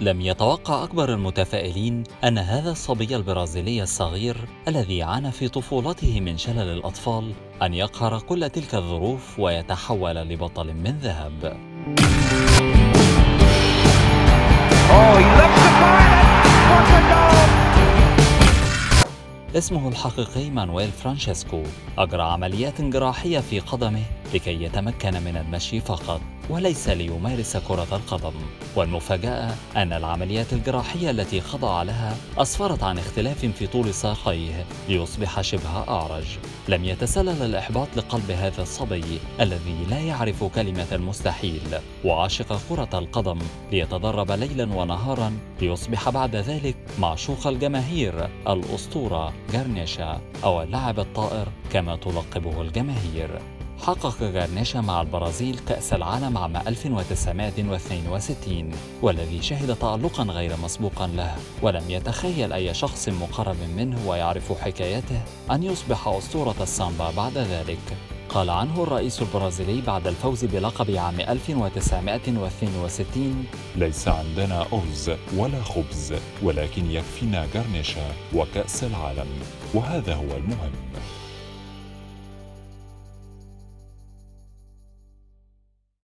لم يتوقع أكبر المتفائلين أن هذا الصبي البرازيلي الصغير الذي عانى في طفولته من شلل الأطفال أن يقهر كل تلك الظروف ويتحول لبطل من ذهب. اسمه الحقيقي مانويل فرانشيسكو أجرى عمليات جراحية في قدمه لكي يتمكن من المشي فقط وليس ليمارس كرة القدم. والمفاجأة أن العمليات الجراحية التي خضع لها أسفرت عن اختلاف في طول ساقيه ليصبح شبه أعرج. لم يتسلل الإحباط لقلب هذا الصبي الذي لا يعرف كلمة المستحيل. وعاشق كرة القدم ليتدرب ليلا ونهارا ليصبح بعد ذلك معشوق الجماهير الأسطورة جارنيشا أو اللاعب الطائر كما تلقبه الجماهير. حقق جارنيشا مع البرازيل كأس العالم عام 1962 والذي شهد تألقا غير مسبوقا له. ولم يتخيل أي شخص مقرب منه ويعرف حكايته أن يصبح أسطورة السامبا بعد ذلك. قال عنه الرئيس البرازيلي بعد الفوز بلقب عام 1962 ليس عندنا أرز ولا خبز ولكن يكفينا جرنشا وكأس العالم وهذا هو المهم.